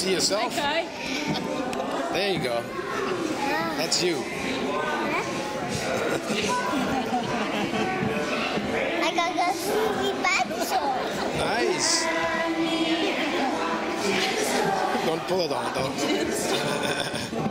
see yourself? Okay. There you go. That's you. I got a sneaky Nice. Don't pull it on, though.